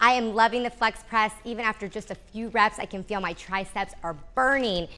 I am loving the flex press. Even after just a few reps, I can feel my triceps are burning.